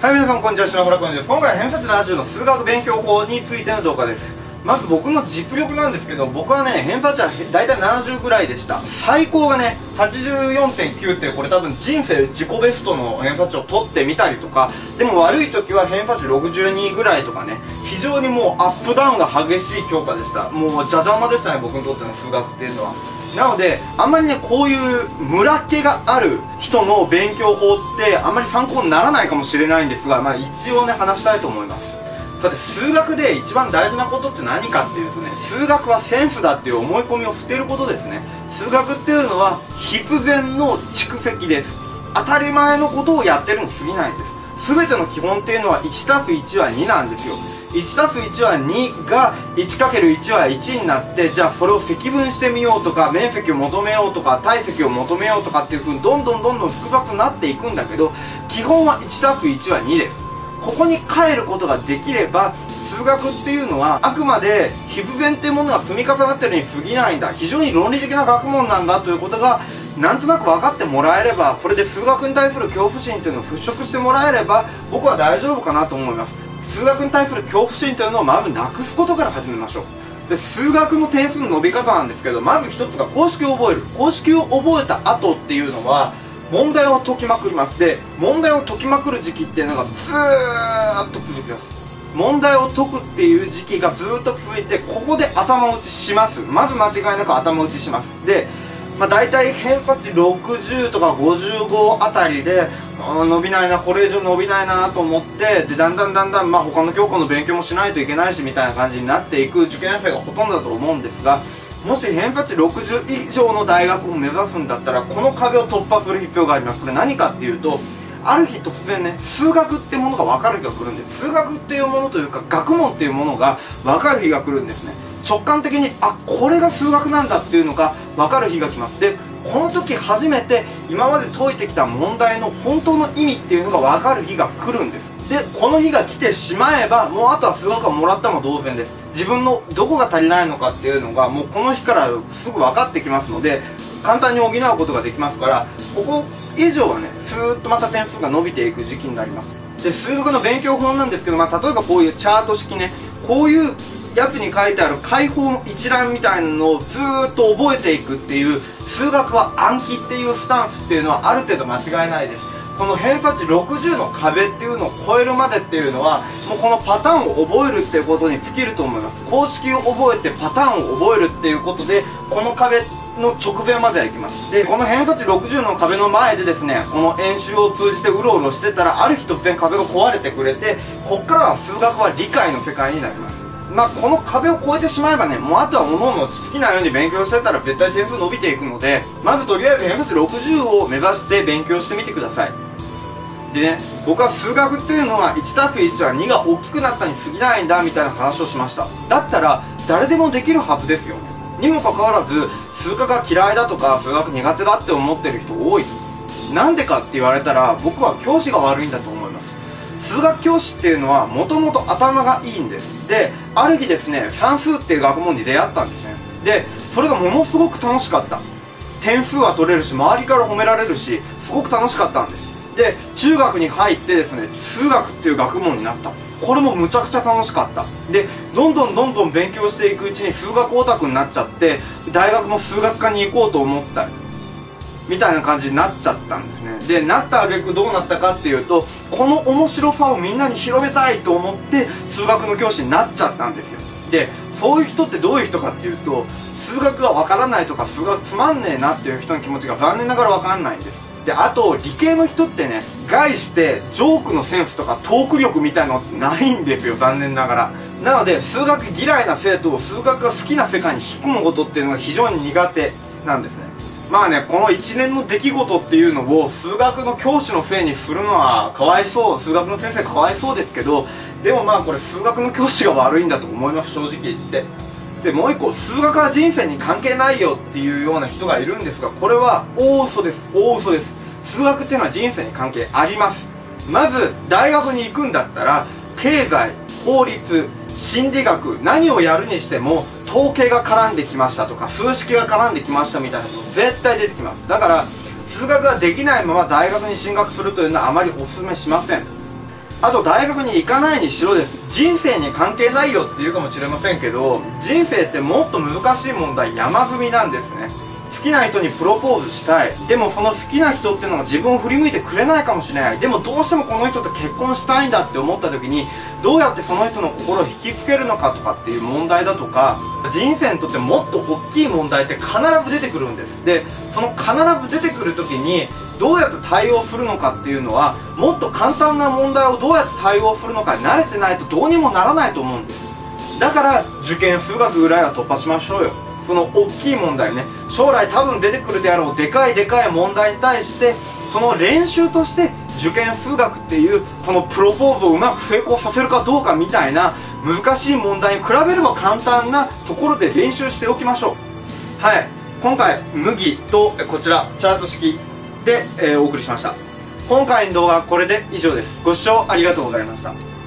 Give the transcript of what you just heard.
はい皆さんこんにちは篠原君です。今回は偏差値70の数学勉強法についての動画です。まず僕の実力なんですけど僕はね偏差値は大体70ぐらいでした。最高がね84.9ってこれ多分人生自己ベストの偏差値を取ってみたりとかでも悪い時は偏差値62ぐらいとかね非常にもうアップダウンが激しい教科でした。もうじゃじゃ馬でしたね僕にとっての数学っていうのは。なのであんまりねこういう村気がある人の勉強法ってあんまり参考にならないかもしれないんですがまあ一応ね話したいと思います。さて数学で一番大事なことって何かっていうとね数学はセンスだっていう思い込みを捨てることですね。数学っていうのは必然の蓄積です。当たり前のことをやってるに過ぎないんです。全ての基本っていうのは 1+1 は2なんですよ。1+1 は2が 1×1 は1になってじゃあそれを積分してみようとか面積を求めようとか体積を求めようとかっていうふうにどんどんどんどん複雑になっていくんだけど基本は 1+1 は2ですここに帰ることができれば数学っていうのはあくまで必然っていうものが積み重なってるに過ぎないんだ。非常に論理的な学問なんだということがなんとなく分かってもらえればこれで数学に対する恐怖心っていうのを払拭してもらえれば僕は大丈夫かなと思います。数学に対する恐怖心というのをまずなくすことから始めましょう。で数学の点数の伸び方なんですけどまず一つが公式を覚える。公式を覚えた後っていうのは問題を解きまくります。で問題を解きまくる時期っていうのがずーっと続きます。問題を解くっていう時期がずっと続いてここで頭打ちします。まず間違いなく頭打ちします。でまあ、大体偏差値60とか55あたりで伸びないなこれ以上伸びないなと思ってでだんだんだんだんまあ他の教科の勉強もしないといけないしみたいな感じになっていく受験生がほとんどだと思うんですがもし偏差値60以上の大学を目指すんだったらこの壁を突破する必要があります。これ何かっていうとある日突然ね数学ってものが分かる日が来るんです。数学っていうものというか学問っていうものが分かる日が来るんですね。直感的にあこれが数学なんだっていうのが分かる日が来ます。でこの時初めて今まで解いてきた問題の本当の意味っていうのが分かる日が来るんです。でこの日が来てしまえばもうあとは数学はもらったも同然です。自分のどこが足りないのかっていうのがもうこの日からすぐ分かってきますので簡単に補うことができますからここ以上はねスーッとまた点数が伸びていく時期になります。で数学の勉強法なんですけど、まあ、例えばこういうチャート式ねこういうやつに書いてある解放の一覧みたいなのをずーっと覚えていくっていう数学は暗記っていうスタンスっていうのはある程度間違いないです。この偏差値60の壁っていうのを超えるまでっていうのはもうこのパターンを覚えるっていうことに尽きると思います。公式を覚えてパターンを覚えるっていうことでこの壁の直前まではいきます。でこの偏差値60の壁の前でですねこの演習を通じてうろうろしてたらある日突然壁が壊れてくれてこっからは数学は理解の世界になります。まあ、この壁を越えてしまえばねもうあとは各々好きなように勉強してたら絶対点数伸びていくのでまずとりあえず偏差値60を目指して勉強してみてください。でね僕は数学っていうのは 1+1 は2が大きくなったに過ぎないんだみたいな話をしました。だったら誰でもできるはずですよ。ねにもかかわらず数学が嫌いだとか数学苦手だって思ってる人多い。なんでかって言われたら僕は教師が悪いんだと思います数学教師っていうのはもともと頭がいいんです。である日ですね算数っていう学問に出会ったんですね。でそれがものすごく楽しかった。点数は取れるし周りから褒められるしすごく楽しかったんです。で中学に入ってですね数学っていう学問になった。これもむちゃくちゃ楽しかった。でどんどんどんどん勉強していくうちに数学オタクになっちゃって大学も数学科に行こうと思った。みたいな感じになっちゃったんですね。でなった挙句どうなったかっていうとこの面白さをみんなに広めたいと思って数学の教師になっちゃったんですよ。でそういう人ってどういう人かっていうと数学がわからないとか数学つまんねえなっていう人の気持ちが残念ながらわかんないんです。であと理系の人ってね概してジョークのセンスとかトーク力みたいのってないんですよ残念ながら。なので数学嫌いな生徒を数学が好きな世界に引き込むことっていうのが非常に苦手なんですね。まあねこの一連の出来事っていうのを数学の教師のせいにするのはかわいそう数学の先生かわいそうですけどでもまあこれ数学の教師が悪いんだと思います正直言って。でもう一個数学は人生に関係ないよっていうような人がいるんですがこれは大嘘です。大嘘です。数学っていうのは人生に関係あります。まず大学に行くんだったら経済法律心理学何をやるにしても統計が絡んできましたとか数式が絡んできましたみたいなこと絶対出てきます。だから数学ができないまま大学に進学するというのはあまりおすすめしません。あと大学に行かないにしろです。人生に関係ないよって言うかもしれませんけど人生ってもっと難しい問題山積みなんですね。好きな人にプロポーズしたい。でもその好きな人っていうのが自分を振り向いてくれないかもしれない。でもどうしてもこの人と結婚したいんだって思った時にどうやってその人の心を引きつけるのかとかっていう問題だとか人生にとってもっと大きい問題って必ず出てくるんです。でその必ず出てくる時にどうやって対応するのかっていうのはもっと簡単な問題をどうやって対応するのかに慣れてないとどうにもならないと思うんです。だから受験数学ぐらいは突破しましょうよ。その大きい問題ね。将来多分出てくるであろうでかいでかい問題に対してその練習として受験数学っていうこのプロポーズをうまく成功させるかどうかみたいな難しい問題に比べれば簡単なところで練習しておきましょう。はい。今回麦とこちらチャート式で、えー、お送りしました。今回の動画はこれで以上です。ご視聴ありがとうございました。